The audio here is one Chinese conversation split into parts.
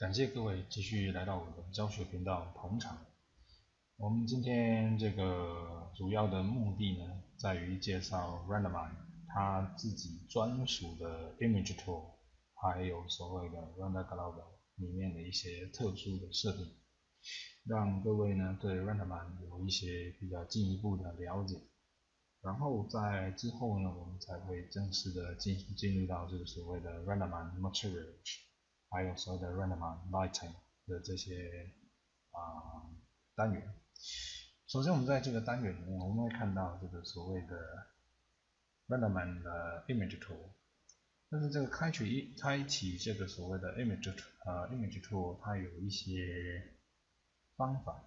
感谢各位继续来到我的教学频道捧场。我们今天这个主要的目的呢，在于介绍 Randomind 它自己专属的 Image Tool，还有所谓的 Render Global 里面的一些特殊的设定，让各位呢对 Randomind 有一些比较进一步的了解。然后在之后呢，我们才会正式的进进入到这个所谓的 Randomind Materials。还有所谓的 random lighting 的这些啊单元。首先，我们在这个单元里面，我们会看到这个所谓的 random 的 image tool。但是这个开启一开启这个所谓的 image 呃 image tool，它有一些方法。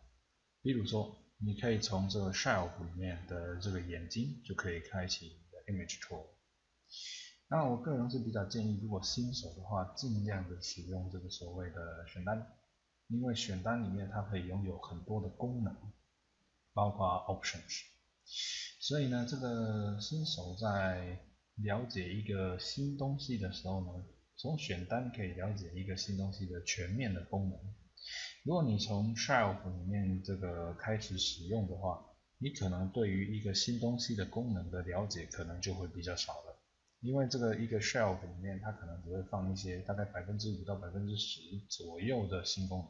比如说，你可以从这个 shelf 里面的这个眼睛就可以开启 image tool。那我个人是比较建议，如果新手的话，尽量的使用这个所谓的选单，因为选单里面它可以拥有很多的功能，包括 options。所以呢，这个新手在了解一个新东西的时候呢，从选单可以了解一个新东西的全面的功能。如果你从 shelf 里面这个开始使用的话，你可能对于一个新东西的功能的了解可能就会比较少了。因为这个一个 shelf 里面，它可能只会放一些大概百分之五到百分之十左右的新功能，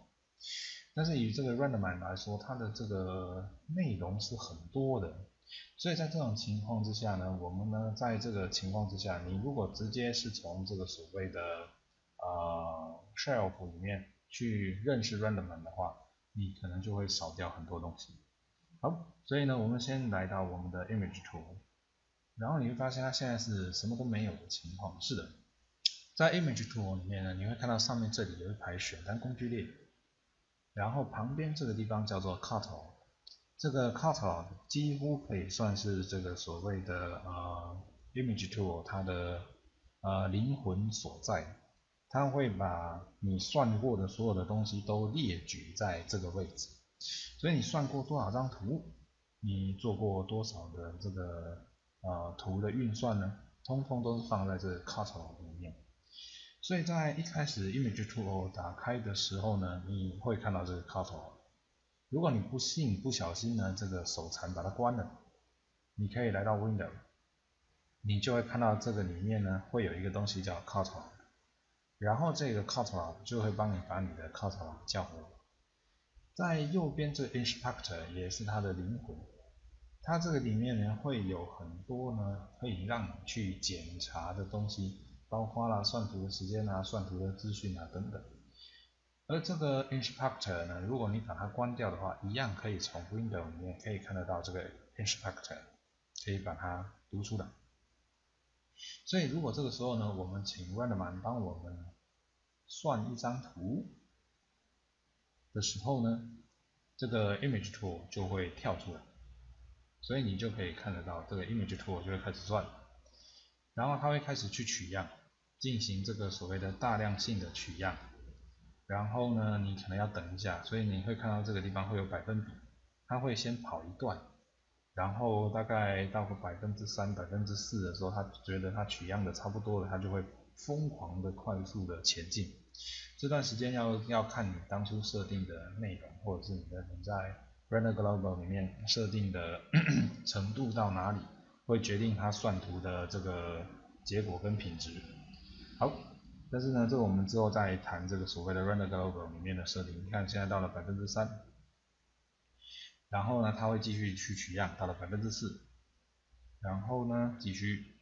但是以这个 Randomind 来说，它的这个内容是很多的，所以在这种情况之下呢，我们呢在这个情况之下，你如果直接是从这个所谓的呃 shelf 里面去认识 Randomind 的话，你可能就会少掉很多东西。好，所以呢，我们先来到我们的 image tool。然后你会发现它现在是什么都没有的情况。是的，在 Image Tool 里面呢，你会看到上面这里有一排选单工具列，然后旁边这个地方叫做 Catalog，这个 Catalog 几乎可以算是这个所谓的呃 Image Tool 它的呃灵魂所在。它会把你算过的所有的东西都列举在这个位置，所以你算过多少张图，你做过多少的这个。呃，图的运算呢，通通都是放在这个 catalog 里面。所以在一开始 image tool 打开的时候呢，你会看到这个 c a s t l。如果你不幸不小心呢，这个手残把它关了，你可以来到 window，你就会看到这个里面呢，会有一个东西叫 catalog。然后这个 catalog 就会帮你把你的 catalog 叫回来。在右边这 inspector 也是它的灵魂。它这个里面呢会有很多呢可以让你去检查的东西，包括了算图的时间啊、算图的资讯啊等等。而这个 inspector 呢，如果你把它关掉的话，一样可以从 window 里面可以看得到这个 inspector，可以把它读出来。所以如果这个时候呢，我们请 Randman 帮我们算一张图的时候呢，这个 image tool 就会跳出来。所以你就可以看得到这个 image tool 就会开始转，然后它会开始去取样，进行这个所谓的大量性的取样，然后呢，你可能要等一下，所以你会看到这个地方会有百分比，它会先跑一段，然后大概到百分之三、百分之四的时候，它觉得它取样的差不多了，它就会疯狂的快速的前进，这段时间要要看你当初设定的内容，或者是你的你在。Render Global 里面设定的 程度到哪里，会决定它算图的这个结果跟品质。好，但是呢，这个我们之后再谈这个所谓的 Render Global 里面的设定。你看现在到了百分之三，然后呢，它会继续去取样，到了百分之四，然后呢，继续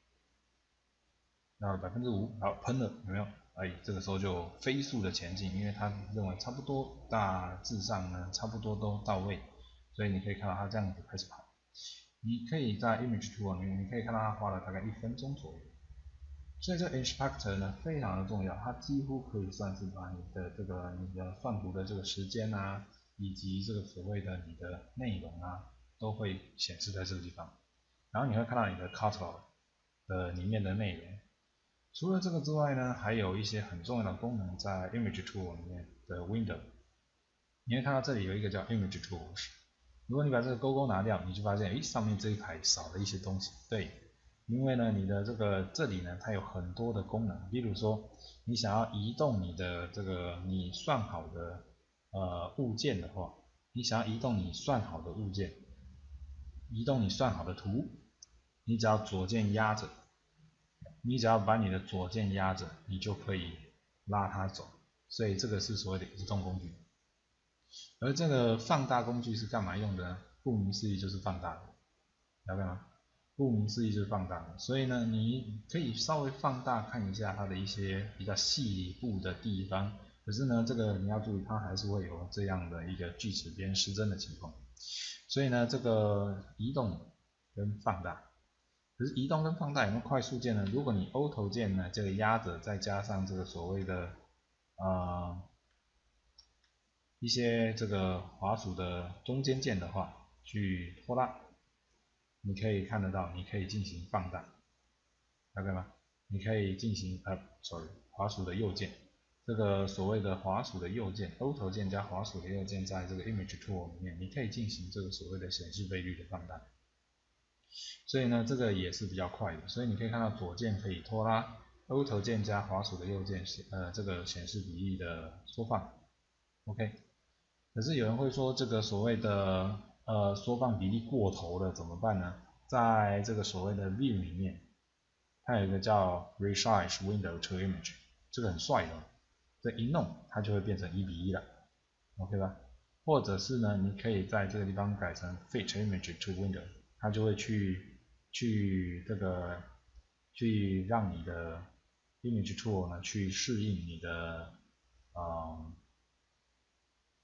到了百分之五，好，喷了，有没有？哎，这个时候就飞速的前进，因为它认为差不多，大致上呢，差不多都到位。所以你可以看到它这样子开始跑，你可以在 image tool 里面，你可以看到它花了大概一分钟左右。所以这 inspector 呢非常的重要，它几乎可以算是把你的这个你的算图的这个时间啊，以及这个所谓的你的内容啊，都会显示在这个地方。然后你会看到你的 catalog 的里面的内容。除了这个之外呢，还有一些很重要的功能在 image tool 里面的 window。你会看到这里有一个叫 image tools。如果你把这个勾勾拿掉，你就发现，诶，上面这一排少了一些东西。对，因为呢，你的这个这里呢，它有很多的功能，比如说你想要移动你的这个你算好的呃物件的话，你想要移动你算好的物件，移动你算好的图，你只要左键压着，你只要把你的左键压着，你就可以拉它走，所以这个是所谓的移动工具。而这个放大工具是干嘛用的呢？顾名思义就是放大的，了解吗？顾名思义就是放大的，所以呢，你可以稍微放大看一下它的一些比较细部的地方。可是呢，这个你要注意，它还是会有这样的一个锯齿边失真的情况。所以呢，这个移动跟放大，可是移动跟放大有没有快速键呢？如果你 O 头键呢，这个压着，再加上这个所谓的啊一些这个滑鼠的中间键的话，去拖拉，你可以看得到，你可以进行放大，OK 吗？你可以进行呃，sorry，滑鼠的右键。这个所谓的滑鼠的右键，O 头键加滑鼠的右键，在这个 Image Tool 里面，你可以进行这个所谓的显示倍率的放大。所以呢，这个也是比较快的。所以你可以看到左键可以拖拉，O 头键加滑鼠的右键显呃这个显示比例的缩放，OK。可是有人会说，这个所谓的呃缩放比例过头了怎么办呢？在这个所谓的 View 里面，它有一个叫 Resize Window to Image，这个很帅的。这一弄，它就会变成一比一了，OK 吧？或者是呢，你可以在这个地方改成 Fit Image to Window，它就会去去这个去让你的 Image Tool 呢去适应你的，嗯，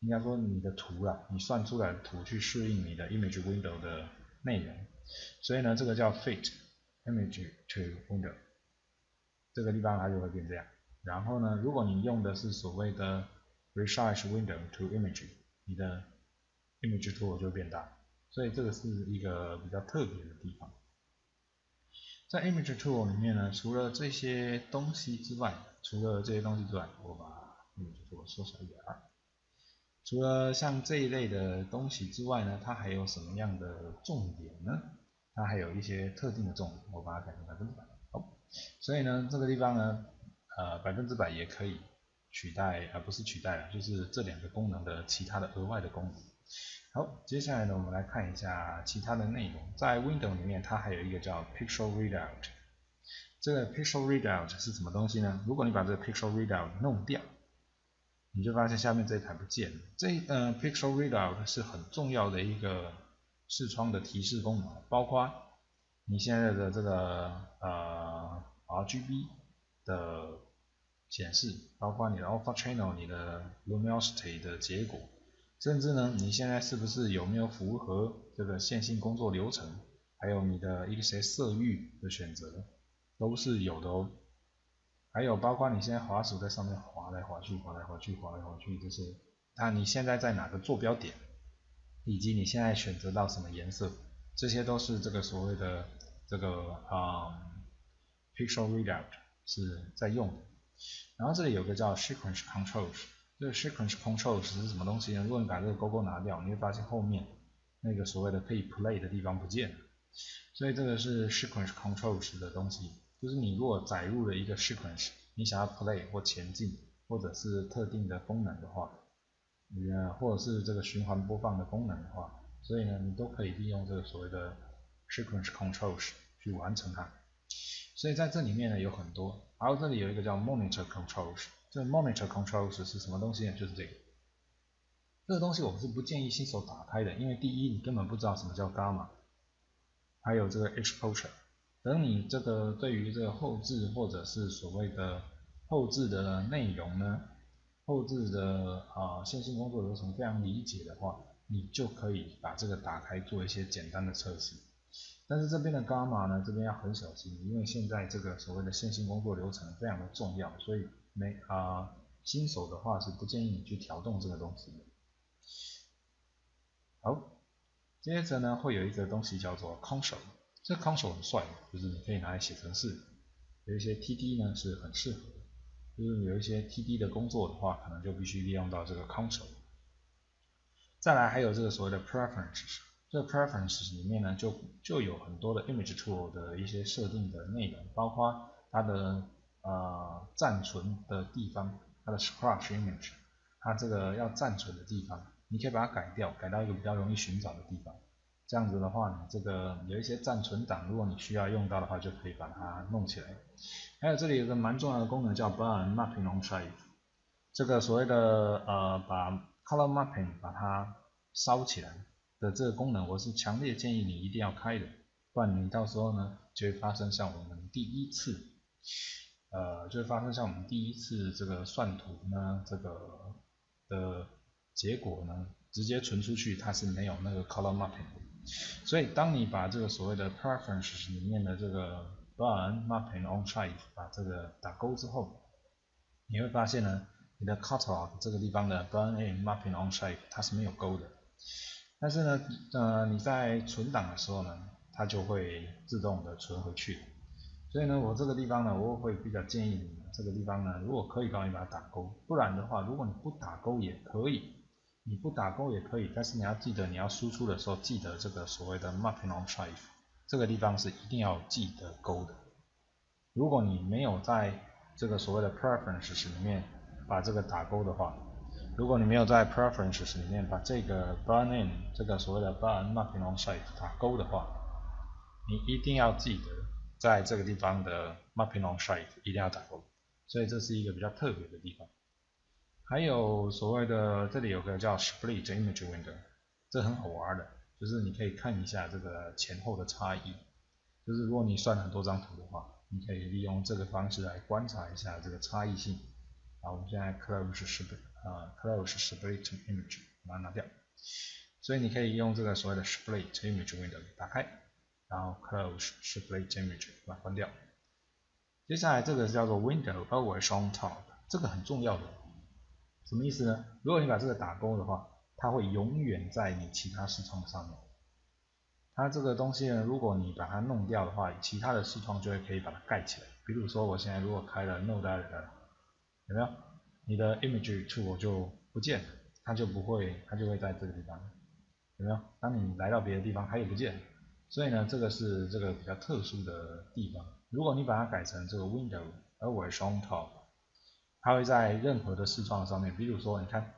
应该说你的图啦，你算出来的图去适应你的 Image Window 的内容，所以呢，这个叫 Fit Image to Window，这个地方它就会变这样。然后呢，如果你用的是所谓的 Resize Window to Image，你的 Image Tool 就会变大，所以这个是一个比较特别的地方。在 Image Tool 里面呢，除了这些东西之外，除了这些东西之外，我把 Image Tool 缩小一点啊。除了像这一类的东西之外呢，它还有什么样的重点呢？它还有一些特定的重点，我把它改成百分之百。好，所以呢，这个地方呢。呃，百分之百也可以取代，而不是取代了，就是这两个功能的其他的额外的功能。好，接下来呢，我们来看一下其他的内容。在 Window 里面，它还有一个叫 Pixel Readout。这个 Pixel Readout 是什么东西呢？如果你把这个 Pixel Readout 弄掉，你就发现下面这一台不见了。这呃 Pixel Readout 是很重要的一个视窗的提示功能，包括你现在的这个呃 RGB 的显示，包括你的 Alpha Channel、你的 Luminosity 的结果，甚至呢，你现在是不是有没有符合这个线性工作流程，还有你的一些色域的选择，都是有的哦。还有包括你现在滑鼠在上面滑来滑去、滑来滑去、滑来滑去，这些，那你现在在哪个坐标点，以及你现在选择到什么颜色，这些都是这个所谓的这个啊 Pixel Readout 是在用的。然后这里有个叫 Sequence Controls，这个 Sequence Controls 是什么东西呢？如果你把这个勾勾拿掉，你会发现后面那个所谓的可以 play 的地方不见了。所以这个是 Sequence Controls 的东西，就是你如果载入了一个 sequence，你想要 play 或前进，或者是特定的功能的话，呃，或者是这个循环播放的功能的话，所以呢，你都可以利用这个所谓的 Sequence Controls 去完成它。所以在这里面呢有很多。然后这里有一个叫 Monitor Controls，这 Monitor Controls 是什么东西呢？就是这个，这个东西我们是不建议新手打开的，因为第一你根本不知道什么叫 Gamma，还有这个 Exposure，等你这个对于这个后置或者是所谓的后置的内容呢，后置的啊线性工作流程非常理解的话，你就可以把这个打开做一些简单的测试。但是这边的伽马呢，这边要很小心，因为现在这个所谓的线性工作流程非常的重要，所以没啊新手的话是不建议你去调动这个东西的。好，接着呢会有一个东西叫做 console，这 console 很帅，就是你可以拿来写程式，有一些 TD 呢是很适合的，就是有一些 TD 的工作的话，可能就必须利用到这个 console。再来还有这个所谓的 preference，。这个 preference 里面呢，就就有很多的 image tool 的一些设定的内容，包括它的呃暂存的地方，它的 scratch image，它这个要暂存的地方，你可以把它改掉，改到一个比较容易寻找的地方。这样子的话，你这个有一些暂存档，如果你需要用到的话，就可以把它弄起来。还有这里有个蛮重要的功能叫 burn mapping on drive，这个所谓的呃把 color mapping 把它烧起来。的这个功能，我是强烈建议你一定要开的，不然你到时候呢就会发生像我们第一次，呃，就会发生像我们第一次这个算图呢这个的结果呢，直接存出去它是没有那个 color mapping，的所以当你把这个所谓的 preference 里面的这个 burn mapping on drive 把这个打勾之后，你会发现呢，你的 catalog 这个地方的 burn in mapping on drive 它是没有勾的。但是呢，呃，你在存档的时候呢，它就会自动的存回去。所以呢，我这个地方呢，我会比较建议你，这个地方呢，如果可以，帮你把它打勾；不然的话，如果你不打勾也可以，你不打勾也可以。但是你要记得，你要输出的时候，记得这个所谓的 mapping on drive，这个地方是一定要记得勾的。如果你没有在这个所谓的 preferences 里面把这个打勾的话，如果你没有在 preferences 里面把这个 burn in 这个所谓的 burn mapping on site 打勾的话，你一定要记得在这个地方的 mapping on site 一定要打勾，所以这是一个比较特别的地方。还有所谓的这里有个叫 split image window，这很好玩的，就是你可以看一下这个前后的差异。就是如果你算很多张图的话，你可以利用这个方式来观察一下这个差异性。好，我们现在 close split。啊，close split image 把它拿掉，所以你可以用这个所谓的 split image window 打开，然后 close split image 把它关掉。接下来这个叫做 window always on top，这个很重要的，什么意思呢？如果你把这个打勾的话，它会永远在你其他视窗上面。它这个东西呢，如果你把它弄掉的话，其他的视窗就会可以把它盖起来。比如说我现在如果开了 Node Editor，有没有？你的 image tool 就不见了，它就不会，它就会在这个地方，有没有？当你来到别的地方，它也不见。所以呢，这个是这个比较特殊的地方。如果你把它改成这个 window always on top，它会在任何的视窗上面。比如说，你看，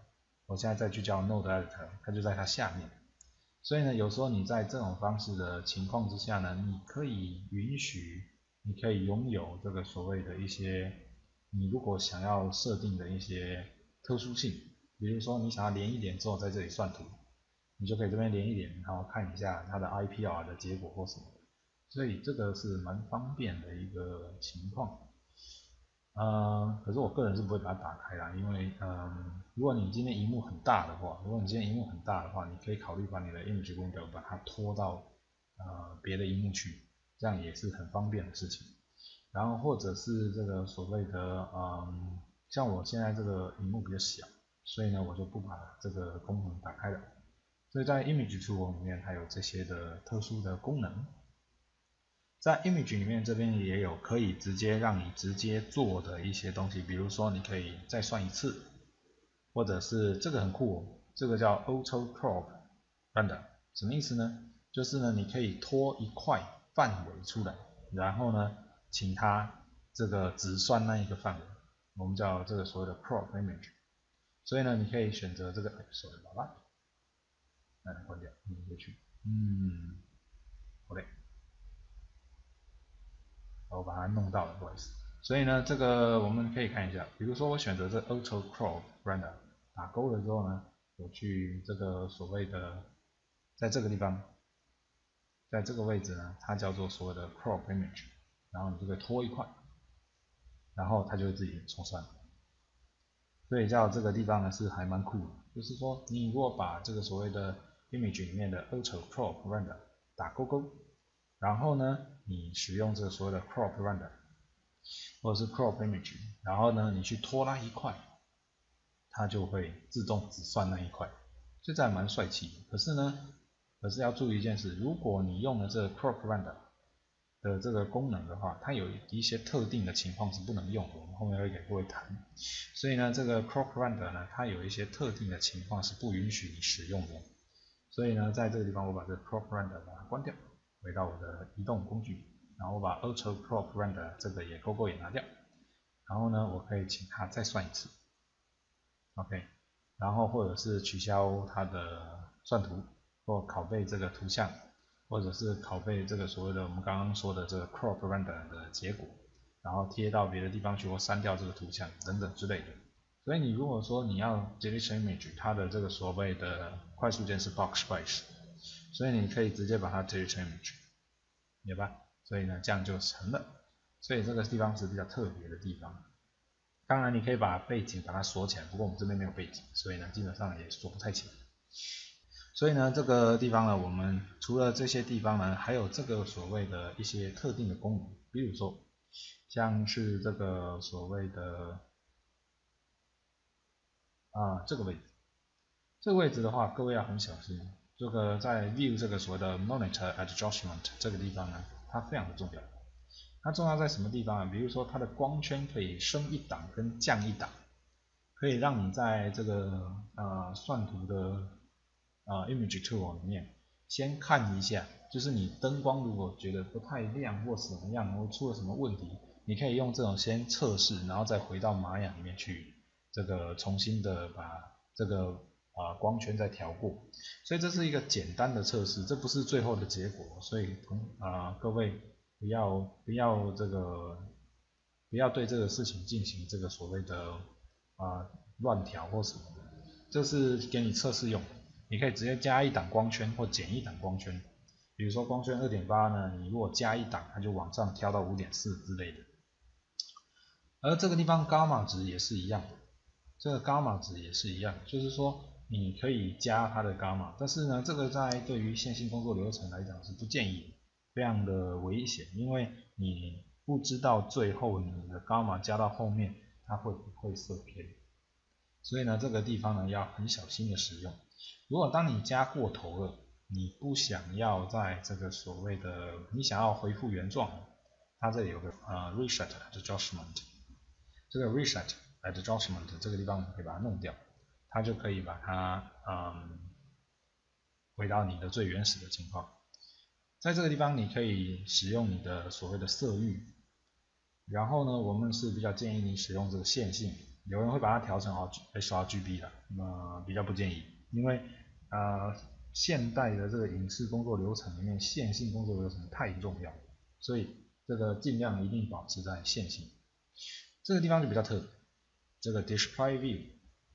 我现在再去叫 node editor，它就在它下面。所以呢，有时候你在这种方式的情况之下呢，你可以允许，你可以拥有这个所谓的一些。你如果想要设定的一些特殊性，比如说你想要连一点之后在这里算图，你就可以这边连一点，然后看一下它的 IPR 的结果或什么，所以这个是蛮方便的一个情况。嗯，可是我个人是不会把它打开啦，因为嗯，如果你今天荧幕很大的话，如果你今天荧幕很大的话，你可以考虑把你的 Image Window 把它拖到呃别的荧幕去，这样也是很方便的事情。然后或者是这个所谓的嗯，像我现在这个屏幕比较小，所以呢我就不把这个功能打开了。所以在 Image Tool 里面还有这些的特殊的功能，在 Image 里面这边也有可以直接让你直接做的一些东西，比如说你可以再算一次，或者是这个很酷，这个叫 Auto Crop Render，什么意思呢？就是呢你可以拖一块范围出来，然后呢。请它这个只算那一个范围，我们叫这个所谓的 crop image。所以呢，你可以选择这个，sorry，好吧，来关掉，你回去，嗯，OK，我把它弄到了，不好意思。所以呢，这个我们可以看一下，比如说我选择这 auto crop render，打勾了之后呢，我去这个所谓的，在这个地方，在这个位置呢，它叫做所谓的 crop image。然后你就可以拖一块，然后它就会自己重算。所以叫这个地方呢是还蛮酷的，就是说你如果把这个所谓的 image 里面的 auto crop render 打勾勾，然后呢你使用这个所谓的 crop render 或者是 crop image，然后呢你去拖拉一块，它就会自动只算那一块，这还蛮帅气。可是呢，可是要注意一件事，如果你用了这个 crop render，的这个功能的话，它有一些特定的情况是不能用的，我们后面会给各位谈。所以呢，这个 crop render 呢，它有一些特定的情况是不允许你使用的。所以呢，在这个地方我把这个 Crop Render 把它关掉，回到我的移动工具，然后我把 Auto Crop Render 这个也勾勾也拿掉，然后呢，我可以请它再算一次，OK，然后或者是取消它的算图，或拷贝这个图像，或者是拷贝这个所谓的我们刚刚说的这个 Crop Render 的结果，然后贴到别的地方去或删掉这个图像等等之类的。所以你如果说你要 delete image，它的这个所谓的快速键是 box space 所以你可以直接把它 delete image，明白？所以呢，这样就成了。所以这个地方是比较特别的地方。当然你可以把背景把它锁起来，不过我们这边没有背景，所以呢，基本上也锁不太起来。所以呢，这个地方呢，我们除了这些地方呢，还有这个所谓的一些特定的功能，比如说像是这个所谓的。啊，这个位置，这个位置的话，各位要很小心。这个在 view 这个所谓的 monitor adjustment 这个地方呢，它非常的重要。它重要在什么地方啊？比如说它的光圈可以升一档跟降一档，可以让你在这个呃算图的呃 image tool 里面先看一下，就是你灯光如果觉得不太亮或怎么样，或出了什么问题，你可以用这种先测试，然后再回到玛雅里面去。这个重新的把这个啊光圈再调过，所以这是一个简单的测试，这不是最后的结果，所以同啊各位不要不要这个不要对这个事情进行这个所谓的啊乱调或什么的，这是给你测试用，你可以直接加一档光圈或减一档光圈，比如说光圈二点八呢，你如果加一档，它就往上调到五点四之类的，而这个地方伽马值也是一样。这个伽马值也是一样，就是说你可以加它的伽马，但是呢，这个在对于线性工作流程来讲是不建议，非常的危险，因为你不知道最后你的伽马加到后面它会不会色偏，所以呢，这个地方呢要很小心的使用。如果当你加过头了，你不想要在这个所谓的你想要恢复原状，它这里有个呃 reset adjustment，这个 reset。adjustment 这个地方我们可以把它弄掉，它就可以把它嗯回到你的最原始的情况。在这个地方你可以使用你的所谓的色域，然后呢，我们是比较建议你使用这个线性，有人会把它调成 sRGB 的，那么比较不建议，因为呃现代的这个影视工作流程里面线性工作流程太重要，所以这个尽量一定保持在线性。这个地方就比较特别。这个 display view，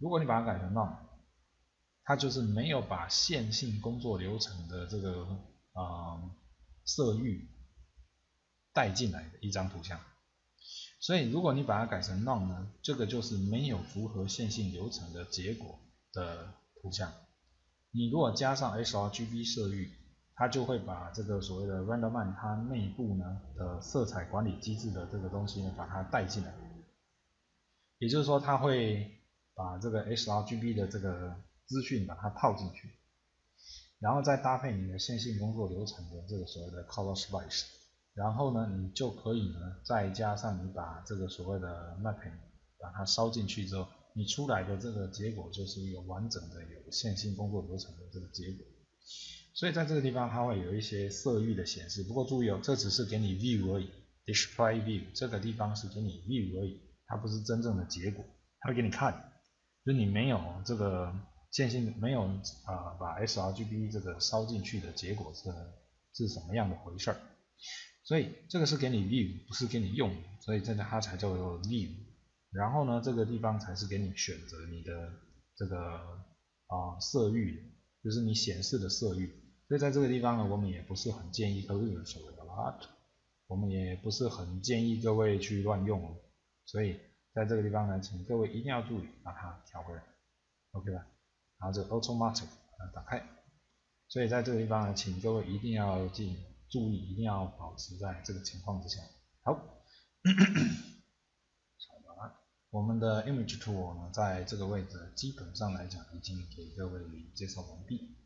如果你把它改成 none，它就是没有把线性工作流程的这个啊色域带进来的一张图像。所以如果你把它改成 none 呢，这个就是没有符合线性流程的结果的图像。你如果加上 sRGB 色域，它就会把这个所谓的 RenderMan 它内部呢的色彩管理机制的这个东西呢把它带进来。也就是说，它会把这个 sRGB 的这个资讯把它套进去，然后再搭配你的线性工作流程的这个所谓的 Color splice，然后呢，你就可以呢再加上你把这个所谓的 Mapping 把它烧进去之后，你出来的这个结果就是一个完整的有线性工作流程的这个结果。所以在这个地方它会有一些色域的显示，不过注意哦，这只是给你 View 而已，Display View 这个地方是给你 View 而已。它不是真正的结果，它会给你看，就你没有这个线性，没有啊把 sRGB 这个烧进去的结果是是什么样的回事儿，所以这个是给你 view，不是给你用，所以这个它才叫做 view。然后呢，这个地方才是给你选择你的这个啊色域，就是你显示的色域。所以在这个地方呢，我们也不是很建议各位所谓的 art，我们也不是很建议各位去乱用。所以在这个地方呢，请各位一定要注意把它调回来，OK 吧？然后这个 Automatic 啊打开。所以在这个地方呢，请各位一定要记注意，一定要保持在这个情况之下。好，好了，我们的 Image Tool 呢，在这个位置基本上来讲已经给各位介绍完毕。